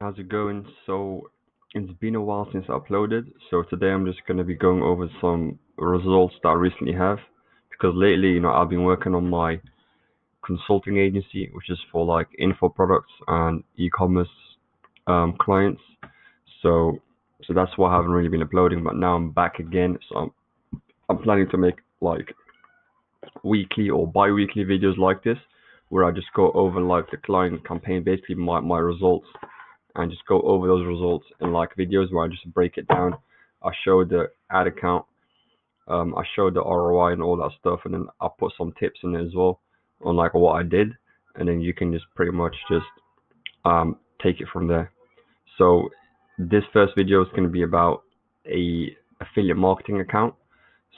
How's it going? So it's been a while since I uploaded, so today I'm just going to be going over some results that I recently have because lately, you know, I've been working on my consulting agency, which is for like info products and e-commerce um, clients. So so that's why I haven't really been uploading, but now I'm back again. So I'm I'm planning to make like weekly or bi-weekly videos like this where I just go over like the client campaign, basically my, my results and just go over those results in like videos where I just break it down. I show the ad account, um, I show the ROI and all that stuff, and then I put some tips in it as well on like what I did, and then you can just pretty much just um, take it from there. So this first video is going to be about a affiliate marketing account.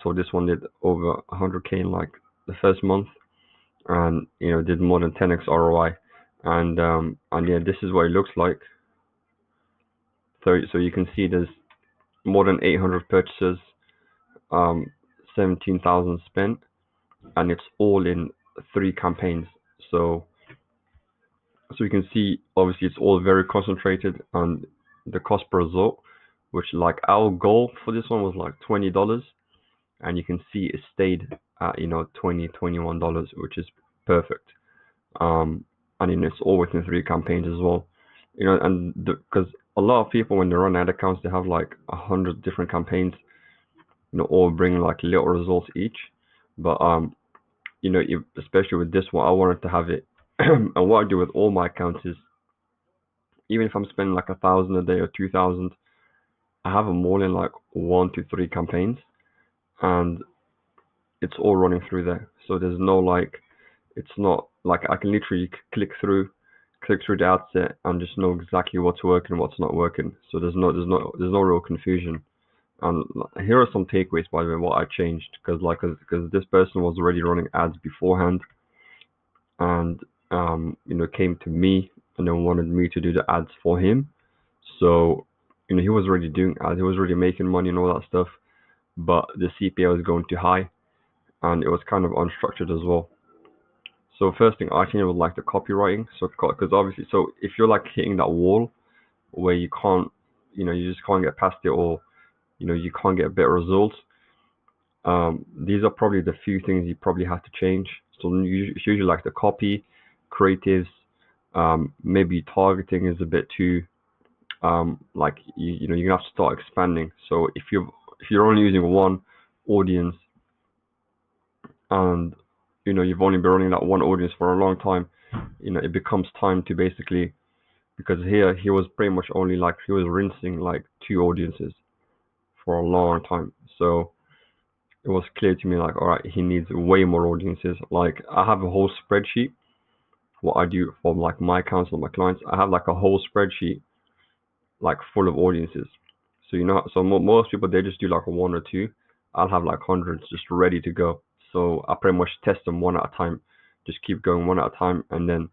So this one did over 100k in like the first month, and you know did more than 10x ROI, and um, and yeah, this is what it looks like. So, so you can see there's more than 800 purchases, um, 17,000 spent, and it's all in three campaigns. So, so you can see obviously it's all very concentrated on the cost per result, which like our goal for this one was like twenty dollars, and you can see it stayed at you know $20, 21 dollars, which is perfect. Um, and then it's all within three campaigns as well you know, and because a lot of people when they run ad accounts, they have like a hundred different campaigns, you know, all bring like little results each. But um, you know, especially with this one, I wanted to have it. and what I do with all my accounts is, even if I'm spending like a thousand a day or two thousand, I have them all in like one to three campaigns, and it's all running through there. So there's no like, it's not like I can literally click through click through the ad set and just know exactly what's working and what's not working. So there's no there's no there's no real confusion. And here are some takeaways by the way what I changed because like because this person was already running ads beforehand, and um you know came to me and then wanted me to do the ads for him. So you know he was already doing ads, he was already making money and all that stuff, but the CPA was going too high, and it was kind of unstructured as well. So first thing I think it would like the copywriting. So because obviously, so if you're like hitting that wall where you can't, you know, you just can't get past it, or you know, you can't get a better results. Um, these are probably the few things you probably have to change. So it's usually like the copy, creatives, um, maybe targeting is a bit too, um, like you, you know, you have to start expanding. So if you if you're only using one audience and you know you've only been running that one audience for a long time you know it becomes time to basically because here he was pretty much only like he was rinsing like two audiences for a long time. So it was clear to me like all right he needs way more audiences. Like i have a whole spreadsheet what i do for like my and my clients. I have like a whole spreadsheet like full of audiences. So you know so most people they just do like one or two. I'll have like hundreds just ready to go so I pretty much test them one at a time, just keep going one at a time, and then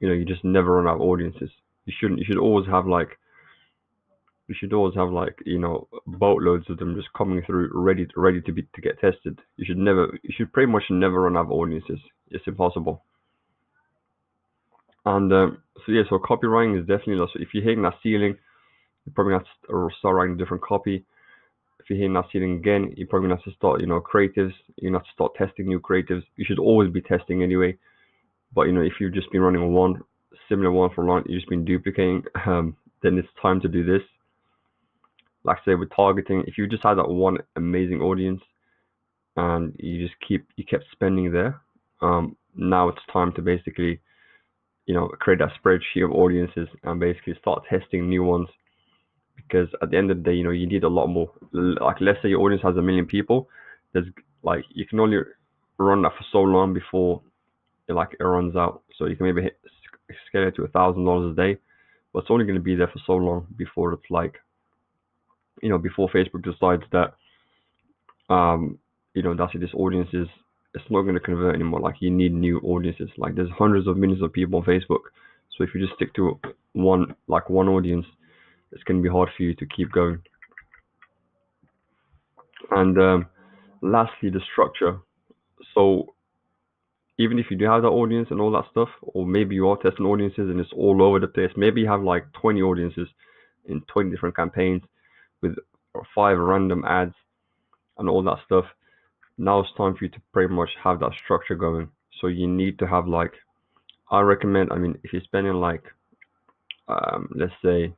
you know you just never run out of audiences. You shouldn't. You should always have like you should always have like you know boatloads of them just coming through ready ready to be to get tested. You should never. You should pretty much never run out of audiences. It's impossible. And um, so yeah, so copywriting is definitely so if you're hitting that ceiling, you probably have to start writing a different copy hitting that ceiling again, you're probably have to start, you know, creatives. Gonna have to start testing new creatives. You should always be testing anyway. But you know, if you've just been running one similar one for long, you've just been duplicating, um, then it's time to do this. Like I say, with targeting, if you just had that one amazing audience and you just keep you kept spending there, um, now it's time to basically, you know, create that spreadsheet of audiences and basically start testing new ones because at the end of the day, you know, you need a lot more. Like, let's say your audience has a million people, there's like you can only run that for so long before it like it runs out. So you can maybe hit, scale it to a thousand dollars a day, but it's only going to be there for so long before it's like, you know, before Facebook decides that, um, you know, that's it. This audience is it's not going to convert anymore. Like you need new audiences. Like there's hundreds of millions of people on Facebook. So if you just stick to one like one audience, it's going to be hard for you to keep going. And um, lastly, the structure. So even if you do have that audience and all that stuff, or maybe you are testing audiences and it's all over the place. Maybe you have like 20 audiences in 20 different campaigns with five random ads and all that stuff. Now it's time for you to pretty much have that structure going. So you need to have like, I recommend, I mean, if you're spending like, um, let's say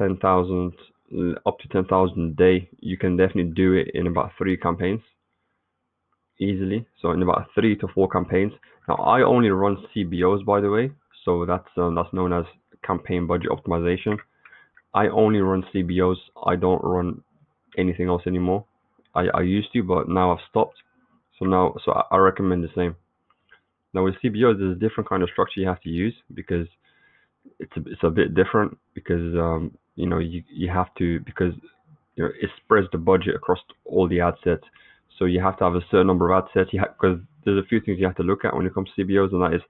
10,000 up to 10,000 a day, you can definitely do it in about three campaigns easily. So in about three to four campaigns. Now I only run CBOs by the way, so that's um, that's known as campaign budget optimization. I only run CBOs. I don't run anything else anymore. I, I used to, but now I've stopped. So now, so I, I recommend the same. Now with CBOs, there's a different kind of structure you have to use because it's a, it's a bit different because um, you know you you have to because you know it spreads the budget across all the ad sets. So you have to have a certain number of ad sets. You because there's a few things you have to look at when it comes to CBOs, and that is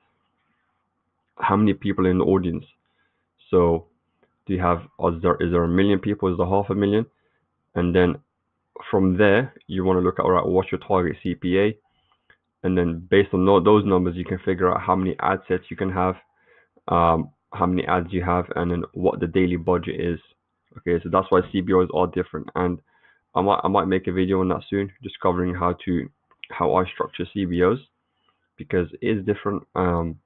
how many people in the audience. So do you have is there is there a million people? Is there half a million? And then from there you want to look at all right, what's your target CPA? And then based on those numbers, you can figure out how many ad sets you can have, um, how many ads you have, and then what the daily budget is. Okay, so that's why CBOs are different. And I might I might make a video on that soon, just covering how to how I structure CBOs because it is different. Um,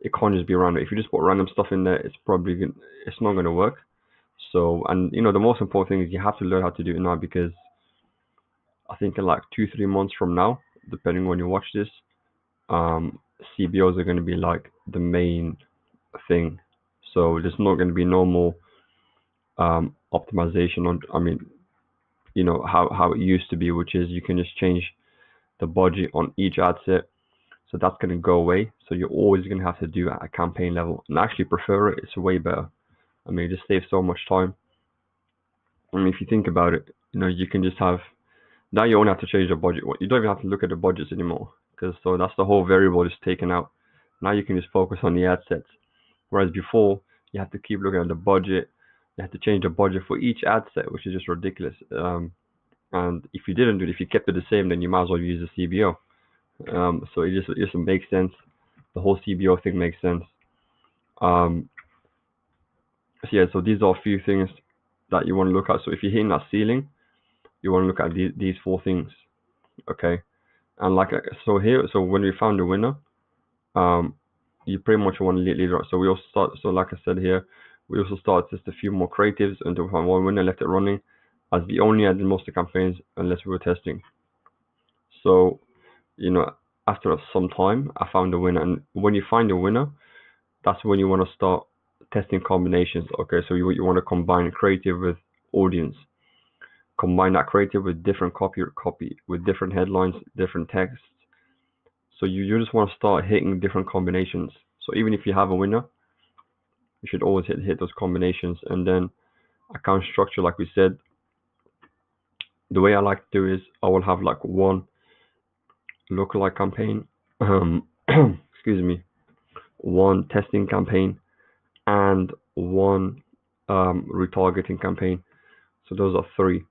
it can't just be random. If you just put random stuff in there, it's probably gonna, it's not going to work. So, and you know, the most important thing is you have to learn how to do it now because I think in like two three months from now, depending when you watch this, um, CBOs are going to be like the main thing. So there's not going to be normal um, optimization on. I mean, you know how how it used to be, which is you can just change the budget on each ad set. So that's going to go away. So you're always going to have to do at a campaign level, and I actually prefer it. It's way better. I mean, it just saves so much time. I mean, if you think about it, you know, you can just have now you only have to change the budget. You don't even have to look at the budgets anymore because so that's the whole variable is taken out. Now you can just focus on the ad sets. Whereas before, you have to keep looking at the budget, you have to change the budget for each ad set, which is just ridiculous. Um, and if you didn't do it, if you kept it the same, then you might as well use the CBO. Um, so it just it just makes sense. The whole CBO thing makes sense. Um, so yeah, so these are a few things that you want to look at. So if you're hitting that ceiling, you want to look at these, these four things, okay? And like so here, so when we found the winner, um, you pretty much want to lead, lead So we also start. So like I said here, we also started just a few more creatives until we one winner, left it running as the only ad in most of the campaigns unless we were testing. So, you know, after some time, I found a winner. And when you find a winner, that's when you want to start testing combinations. Okay, so you, you want to combine creative with audience. Combine that creative with different copy, copy with different headlines, different texts. So you, you just want to start hitting different combinations. So even if you have a winner, you should always hit, hit those combinations. And then account structure, like we said, the way I like to do is I will have like one lookalike campaign, um, excuse me, one testing campaign, and one um, retargeting campaign. So those are three.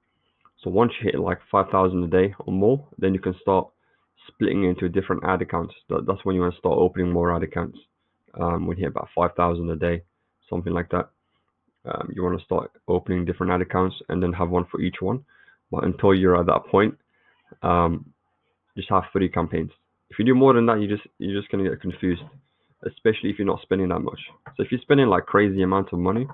So once you hit like 5,000 a day or more, then you can start splitting into different ad accounts. That, that's when you want to start opening more ad accounts. Um, when you hit about 5,000 a day, something like that. Um, you want to start opening different ad accounts and then have one for each one. But until you're at that point, um, just have three campaigns. If you do more than that, you just you're just gonna get confused, especially if you're not spending that much. So if you're spending like crazy amounts of money,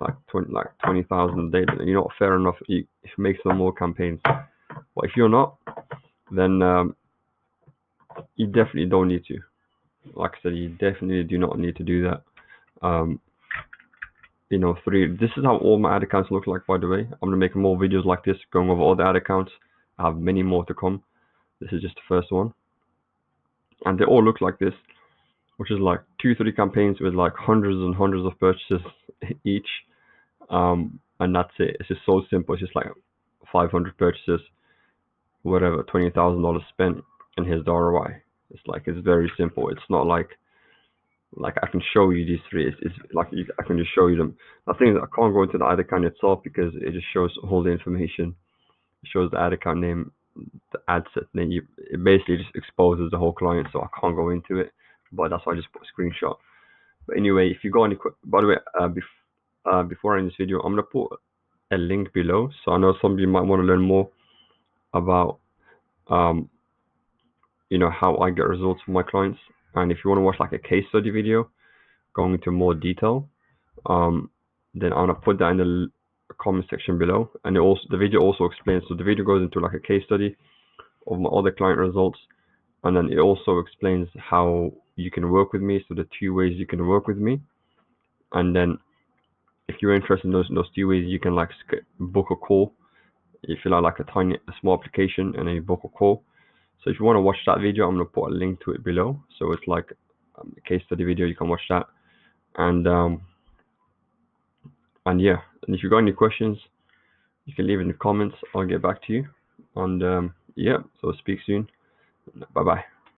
like twenty like twenty thousand a day, then you're not fair enough. You, make some more campaigns. But if you're not, then um, you definitely don't need to. Like I said, you definitely do not need to do that. Um, you know, three. This is how all my ad accounts look like, by the way. I'm gonna make more videos like this, going over all the ad accounts. I have many more to come. This is just the first one, and they all look like this, which is like two, three campaigns with like hundreds and hundreds of purchases each, um, and that's it. It's just so simple. It's just like 500 purchases, whatever, twenty thousand dollars spent, and here's the ROI. It's like it's very simple. It's not like like I can show you these three. It's, it's like I can just show you them. I think I can't go into the ad account itself because it just shows all the information. It shows the ad account name the ad set, name. you it basically just exposes the whole client, so I can't go into it. But that's why I just put a screenshot. But anyway, if you go any, by the way, uh, bef- uh, before I end this video, I'm gonna put a link below. So I know some of you might want to learn more about, um, you know, how I get results from my clients. And if you want to watch like a case study video, going into more detail, um, then I'm gonna put that in the comment section below. And it also the video also explains. So the video goes into like a case study of my other client results, and then it also explains how you can work with me. So the two ways you can work with me, and then if you're interested in those those two ways, you can like book a call. If you like like a tiny a small application and then you book a call. So if you want to watch that video, I'm gonna put a link to it below. So it's like um, a case study video. You can watch that, and um, and yeah, and if you've got any questions, you can leave in the comments. I'll get back to you. And um, yeah, so speak soon. Bye bye.